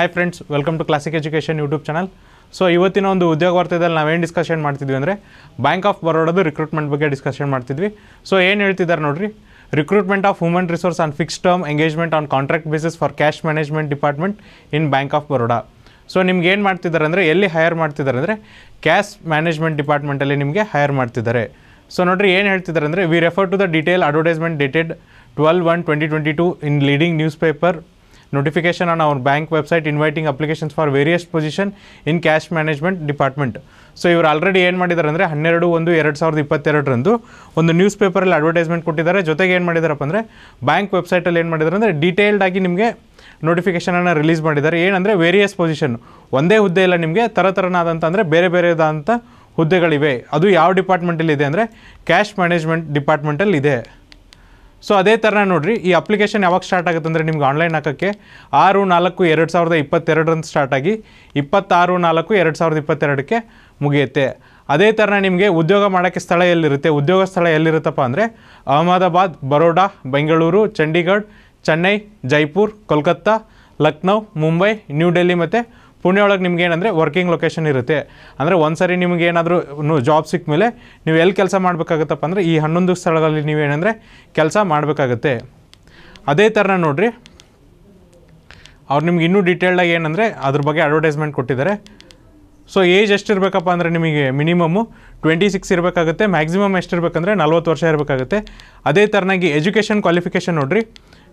Hi friends welcome to classic education YouTube channel so ಇವತ್ತಿನ ಒಂದು ಉದ್ಯೋಗ ವಾರ್ತೆದಲ್ಲಿ ನಾವೇನು ಡಿಸ್ಕಷನ್ ಮಾಡ್ತಿದ್ವಿ ಅಂದರೆ ಬ್ಯಾಂಕ್ ಆಫ್ ಬರೋಡದು ರಿಕ್ರೂಟ್ಮೆಂಟ್ ಬಗ್ಗೆ ಡಿಸ್ಕಷನ್ ಮಾಡ್ತಿದ್ವಿ. ಸೊ ಏನು ಹೇಳ್ತಿದ್ದಾರೆ ನೋಡ್ರಿ? Recruitment of human resource on fix term engagement on contract basis for cash management department in bank of Baroda so ನಿಮ್ಗೆ ಏನು ಮಾಡ್ತಿದ್ದಾರೆ ಅಂದರೆ, ಎಲ್ಲಿ ಹೈರ್ ಮಾಡ್ತಿದ್ದಾರೆ ಅಂದರೆ ಕ್ಯಾಶ್ ಮ್ಯಾನೇಜ್ಮೆಂಟ್ ಡಿಪಾರ್ಟ್ಮೆಂಟಲ್ಲಿ ನಿಮಗೆ ಹೈರ್ ಮಾಡ್ತಿದ್ದಾರೆ ಸೊ ನೋಡ್ರಿ, ಏನು ಹೇಳ್ತಿದ್ದಾರೆ ಅಂದರೆ we refer to the detail advertisement dated twelve one twenty twenty two in leading newspaper notification on our bank website, inviting applications for various position in cash management department. So ಇವರು already ಏನು ಮಾಡಿದ್ದಾರೆ ಅಂದರೆ ಹನ್ನೆರಡು, ಒಂದು, ಎರಡು ಸಾವಿರದ ಇಪ್ಪತ್ತೆರಡರಂದು ಒಂದು ನ್ಯೂಸ್ ಪೇಪರಲ್ಲಿ ಅಡ್ವರ್ಟೈಸ್ಮೆಂಟ್ ಕೊಟ್ಟಿದ್ದಾರೆ. ಜೊತೆಗೆ ಏನು ಮಾಡಿದಾರಪ್ಪ ಅಂದರೆ ಬ್ಯಾಂಕ್ ವೆಬ್ಸೈಟಲ್ಲಿ ಏನು ಮಾಡಿದ್ದಾರೆ ಅಂದರೆ ಡೀಟೇಲ್ಡ್ ಆಗಿ ನಿಮಗೆ ನೋಟಿಫಿಕೇಷನನ್ನು ರಿಲೀಸ್ ಮಾಡಿದ್ದಾರೆ. ಏನಂದರೆ ವೇರಿಯಸ್ ಪೊಸಿಷನ್ ಒಂದೇ ಹುದ್ದೆ ಇಲ್ಲ ನಿಮಗೆ ಥರ ಥರನಾದಂಥ ಅಂದರೆ ಬೇರೆ ಬೇರೆದಾದಂಥ ಹುದ್ದೆಗಳಿವೆ. ಅದು ಯಾವ ಡಿಪಾರ್ಟ್ಮೆಂಟಲ್ಲಿ ಇದೆ ಅಂದರೆ ಕ್ಯಾಶ್ ಮ್ಯಾನೇಜ್ಮೆಂಟ್ ಡಿಪಾರ್ಟ್ಮೆಂಟಲ್ಲಿ ಇದೆ. ಸೊ ಅದೇ ಥರ ನೋಡಿರಿ, ಈ ಅಪ್ಲಿಕೇಶನ್ ಯಾವಾಗ ಸ್ಟಾರ್ಟ್ ಆಗುತ್ತೆ ಅಂದರೆ ನಿಮ್ಗೆ ಆನ್ಲೈನ್ ಹಾಕೋಕ್ಕೆ ಆರು, ನಾಲ್ಕು, ಎರಡು ಸಾವಿರದ ಇಪ್ಪತ್ತೆರಡರಂದು ಸ್ಟಾರ್ಟ್ ಆಗಿ ಇಪ್ಪತ್ತಾರು, ನಾಲ್ಕು, ಎರಡು ಸಾವಿರದ ಇಪ್ಪತ್ತೆರಡಕ್ಕೆ ಮುಗಿಯುತ್ತೆ. ಅದೇ ಥರ ನಿಮಗೆ ಉದ್ಯೋಗ ಮಾಡೋಕ್ಕೆ ಸ್ಥಳ ಎಲ್ಲಿರುತ್ತೆ, ಉದ್ಯೋಗ ಸ್ಥಳ ಎಲ್ಲಿರುತ್ತಪ್ಪ ಅಂದರೆ ಅಹಮದಾಬಾದ್, ಬರೋಡಾ, ಬೆಂಗಳೂರು, ಚಂಡೀಗಢ, ಚೆನ್ನೈ, ಜೈಪುರ್, ಕೋಲ್ಕತ್ತಾ, ಲಕ್ನೌ, ಮುಂಬೈ, ನ್ಯೂ ಡೆಲ್ಲಿ ಮತ್ತು ಪುಣೆ ಒಳಗೆ ನಿಮ್ಗೆ ಏನಂದರೆ ವರ್ಕಿಂಗ್ ಲೊಕೇಶನ್ ಇರುತ್ತೆ. ಅಂದರೆ ಒಂದು ಸರಿ ನಿಮ್ಗೆ ಏನಾದರೂ ಜಾಬ್ ಸಿಕ್ಕ ಮೇಲೆ ನೀವು ಎಲ್ಲಿ ಕೆಲಸ ಮಾಡಬೇಕಾಗತ್ತಪ್ಪ ಅಂದರೆ ಈ ಹನ್ನೊಂದು ಸ್ಥಳಗಳಲ್ಲಿ ನೀವೇನಂದರೆ ಕೆಲಸ ಮಾಡಬೇಕಾಗತ್ತೆ. ಅದೇ ಥರ ನೋಡಿರಿ. ಅವ್ರು ನಿಮ್ಗೆ ಇನ್ನೂ ಡೀಟೇಲ್ಡಾಗಿ ಏನಂದರೆ ಅದ್ರ ಬಗ್ಗೆ ಅಡ್ವರ್ಟೈಸ್ಮೆಂಟ್ ಕೊಟ್ಟಿದ್ದಾರೆ. ಸೊ ಏಜ್ ಎಷ್ಟಿರಬೇಕಪ್ಪ ಅಂದರೆ ನಿಮಗೆ ಮಿನಿಮಮ್ಮು ಟ್ವೆಂಟಿ ಸಿಕ್ಸ್ ಇರಬೇಕಾಗುತ್ತೆ ಮ್ಯಾಕ್ಸಿಮಮ್ ಎಷ್ಟಿರಬೇಕಂದ್ರೆ ನಲ್ವತ್ತು ವರ್ಷ ಇರಬೇಕಾಗುತ್ತೆ. ಅದೇ ಥರನಾಗಿ ಎಜುಕೇಷನ್ ಕ್ವಾಲಿಫಿಕೇಷನ್ ನೋಡಿರಿ.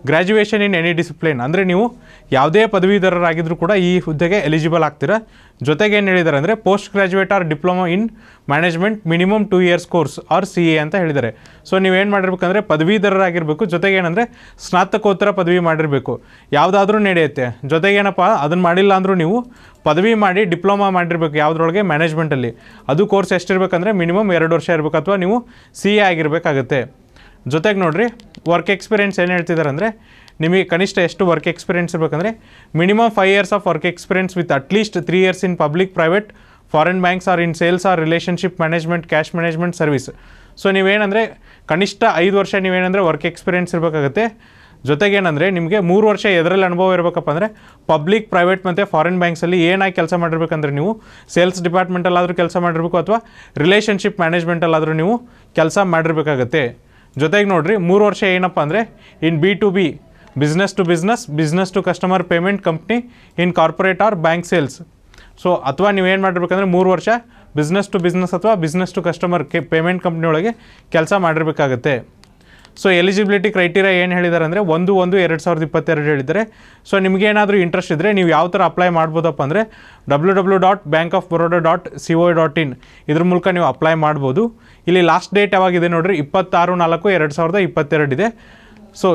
ಗ್ರ್ಯಾಜುಯೇಷನ್ ಇನ್ ಎನಿ ಡಿಸಿಪ್ಲಿನ್ ಅಂದರೆ ನೀವು ಯಾವುದೇ ಪದವೀಧರರಾಗಿದ್ದರೂ ಕೂಡ ಈ ಹುದ್ದೆಗೆ ಎಲಿಜಿಬಲ್ ಆಗ್ತೀರಾ. ಜೊತೆಗೆ ಏನು ಹೇಳಿದ್ದಾರೆ ಅಂದರೆ post graduate or diploma in management minimum two years course or C A ಅಂತ ಹೇಳಿದ್ದಾರೆ. ಸೊ ನೀವೇನು ಮಾಡಿರ್ಬೇಕಂದ್ರೆ, ಪದವೀಧರರಾಗಿರಬೇಕು. ಜೊತೆಗೆ ಏನಂದರೆ, ಸ್ನಾತಕೋತ್ತರ ಪದವಿ ಮಾಡಿರಬೇಕು. ಯಾವುದಾದ್ರೂ ನಡೆಯುತ್ತೆ. ಜೊತೆಗೆ ಏನಪ್ಪ, ಅದನ್ನು ಮಾಡಿಲ್ಲ ಅಂದರೂ ನೀವು ಪದವಿ ಮಾಡಿ ಡಿಪ್ಲೊಮಾ ಮಾಡಿರಬೇಕು ಯಾವುದ್ರೊಳಗೆ? ಮ್ಯಾನೇಜ್ಮೆಂಟಲ್ಲಿ ಅದು ಕೋರ್ಸ್ ಎಷ್ಟಿರಬೇಕಂದ್ರೆ ಮಿನಿಮಮ್ ಎರಡು ವರ್ಷ ಇರಬೇಕು ಅಥವಾ ನೀವು ಸಿ ಎ ಆಗಿರಬೇಕಾಗತ್ತೆ. ಜೊತೆಗೆ ನೋಡಿರಿ ವರ್ಕ್ ಎಕ್ಸ್ಪೀರಿಯೆನ್ಸ್ ಏನು ಹೇಳ್ತಿದ್ದಾರೆ ಅಂದರೆ, ನಿಮಗೆ ಕನಿಷ್ಠ ಎಷ್ಟು work experience ಇರಬೇಕಂದ್ರೆ minimum five years of work experience with at least three years in public private foreign banks or in sales or relationship management cash management service so ನೀವೇನಂದರೆ, ಕನಿಷ್ಠ ಐದು ವರ್ಷ ನೀವೇನಂದರೆ ವರ್ಕ್ ಎಕ್ಸ್ಪೀರಿಯೆನ್ಸ್ ಇರಬೇಕಾಗುತ್ತೆ. ಜೊತೆಗೇನಂದರೆ ನಿಮಗೆ ಮೂರು ವರ್ಷ ಎದರಲ್ಲಿ ಅನುಭವ ಇರಬೇಕಪ್ಪ ಅಂದರೆ ಪಬ್ಲಿಕ್ ಪ್ರೈವೇಟ್ ಮತ್ತು ಫಾರಿನ್ ಬ್ಯಾಂಕ್ಸಲ್ಲಿ ಏನಾಗಿ ಕೆಲಸ ಮಾಡಿರ್ಬೇಕಂದ್ರೆ ನೀವು ಸೇಲ್ಸ್ ಡಿಪಾರ್ಟ್ಮೆಂಟಲ್ಲಾದರೂ ಕೆಲಸ ಮಾಡಿರಬೇಕು ಅಥವಾ ರಿಲೇಷನ್ಶಿಪ್ ಮ್ಯಾನೇಜ್ಮೆಂಟಲ್ಲಾದರೂ ನೀವು ಕೆಲಸ ಮಾಡಿರ್ಬೇಕಾಗತ್ತೆ. ಜೊತೆಗೆ ನೋಡಿರಿ, ಮೂರು ವರ್ಷ ಏನಪ್ಪ ಅಂದರೆ in B to B business to business business to customer payment company in corporate or bank sales so ಅಥವಾ ನೀವೇನು ಮಾಡಿರ್ಬೇಕಂದ್ರೆ, ಮೂರು ವರ್ಷ ಬಿಸ್ನೆಸ್ ಟು ಬಿಸ್ನೆಸ್ ಅಥವಾ ಬಿಸ್ನೆಸ್ ಟು ಕಸ್ಟಮರ್ ಕೆ ಪೇಮೆಂಟ್ ಕಂಪ್ನಿಯೊಳಗೆ ಕೆಲಸ ಮಾಡಿರ್ಬೇಕಾಗತ್ತೆ. ಸೊ ಎಲಿಜಿಬಿಲಿಟಿ ಕ್ರೈಟೀರಿಯಾ ಏನು ಹೇಳಿದ್ದಾರೆ ಅಂದರೆ ಒಂದು ಒಂದು, ಎರಡು ಸಾವಿರದ ಇಪ್ಪತ್ತೆರಡು ಹೇಳಿದರೆ ಸೊ ನಿಮಗೇನಾದರೂ ಇಂಟ್ರೆಸ್ಟ್ ಇದ್ದರೆ ನೀವು ಯಾವ ಥರ ಅಪ್ಲೈ ಮಾಡ್ಬೋದಪ್ಪ ಅಂದರೆ W W dot bank of Baroda dot C O dot in ಇದ್ರ ಮೂಲಕ ನೀವು ಅಪ್ಲೈ ಮಾಡ್ಬೋದು. ಇಲ್ಲಿ ಲಾಸ್ಟ್ ಡೇಟ್ ಯಾವಾಗಿದೆ ನೋಡಿರಿ? ಇಪ್ಪತ್ತಾರು, ನಾಲ್ಕು, ಎರಡು ಸಾವಿರದ ಇಪ್ಪತ್ತೆರಡು ಇದೆ. ಸೊ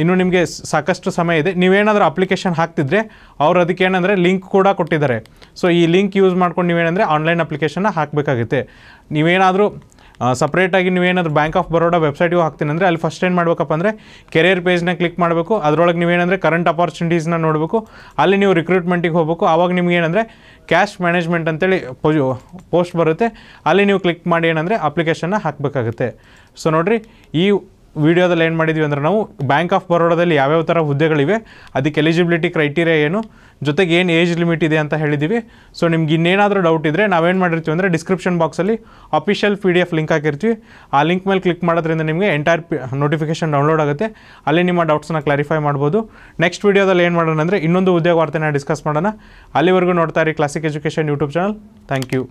ಇನ್ನು ನಿಮಗೆ ಸಾಕಷ್ಟು ಸಮಯ ಇದೆ. ನೀವೇನಾದರೂ ಅಪ್ಲಿಕೇಶನ್ ಹಾಕ್ತಿದ್ರೆ ಅವ್ರು ಅದಕ್ಕೆ ಏನಂದರೆ ಲಿಂಕ್ ಕೂಡ ಕೊಟ್ಟಿದ್ದಾರೆ. ಸೊ ಈ ಲಿಂಕ್ ಯೂಸ್ ಮಾಡ್ಕೊಂಡು ನೀವೇನಂದರೆ ಆನ್ಲೈನ್ ಅಪ್ಲಿಕೇಶನ್ನ ಹಾಕಬೇಕಾಗುತ್ತೆ. ನೀವೇನಾದರೂ ಸಪ್ರೇಟಾಗಿ ನೀವೇನಾದರೂ ಬ್ಯಾಂಕ್ ಆಫ್ ಬರೋಡಾ ವೆಬ್ಸೈಟಿಗೂ ಹಾಕ್ತೀನಿ ಅಂದರೆ ಅಲ್ಲಿ ಫಸ್ಟ್ ಏನು ಮಾಡಬೇಕಪ್ಪ ಅಂದರೆ ಕೆರಿಯರ್ ಪೇಜ್ನ ಕ್ಲಿಕ್ ಮಾಡಬೇಕು. ಅದರೊಳಗೆ ನೀವೇನಂದರೆ ಕರೆಂಟ್ ಅಪಾರ್ಚುನಿಟೀಸ್ನ ನೋಡಬೇಕು. ಅಲ್ಲಿ ನೀವು ರಿಕ್ರೂಟ್ಮೆಂಟಿಗೆ ಹೋಗಬೇಕು. ಆವಾಗ ನಿಮ್ಗೆ ಏನಂದರೆ ಕ್ಯಾಶ್ ಮ್ಯಾನೇಜ್ಮೆಂಟ್ ಅಂತೇಳಿ ಪೋಸ್ಟ್ ಬರುತ್ತೆ. ಅಲ್ಲಿ ನೀವು ಕ್ಲಿಕ್ ಮಾಡಿ ಏನಂದರೆ ಅಪ್ಲಿಕೇಶನ್ನ ಹಾಕಬೇಕಾಗುತ್ತೆ. ಸೊ ನೋಡಿರಿ, ಈ ವಿಡಿಯೋದಲ್ಲಿ ಏನು ಮಾಡಿದ್ವಿ ಅಂದರೆ ನಾವು ಬ್ಯಾಂಕ್ ಆಫ್ ಬರೋಡಾದಲ್ಲಿ ಯಾವ್ಯಾವ ಥರ ಹುದ್ದೆಗಳಿವೆ, ಅದಕ್ಕೆ ಎಲಿಜಿಬಿಲಿಟಿ ಕ್ರೈಟೀರಿಯಾ ಏನು, ಜೊತೆಗೆ ಏನು ಏಜ್ ಲಿಮಿಟ್ ಇದೆ ಅಂತ ಹೇಳಿದ್ದೀವಿ ಸೊ ನಿಮ್ಗೆ ಇನ್ನೇನಾದರೂ ಡೌಟ್ ಇದ್ದರೆ ನಾವೇನು ಮಾಡಿರ್ತೀವಿ ಅಂದರೆ ಡಿಸ್ಕ್ರಿಪ್ಷನ್ ಬಾಕ್ಸಲ್ಲಿ official P D F link ಹಾಕಿರ್ತೀವಿ. ಆ ಲಿಂಕ್ ಮೇಲೆ ಕ್ಲಿಕ್ ಮಾಡೋದ್ರಿಂದ ನಿಮಗೆ ಎಂಟೈರ್ ನೋಟಿಫಿಕೇಶನ್ ಡೌನ್ಲೋಡ್ ಆಗುತ್ತೆ. ಅಲ್ಲಿ ನಿಮ್ಮ ಡೌಟ್ಸ್ನ ಕ್ಲಾರಿಫೈ ಮಾಡ್ಬೋದು. ನೆಕ್ಸ್ಟ್ ವೀಡಿಯೋದಲ್ಲಿ ಏನು ಮಾಡೋಣ ಅಂದರೆ ಇನ್ನೊಂದು ಉದ್ಯೋಗ ವಾರ್ತೆನ ಡಿಸ್ಕಸ್ ಮಾಡೋಣ. ಅಲ್ಲಿವರೆಗೂ ನೋಡ್ತಾ ಇರಿ classic education YouTube channel thank you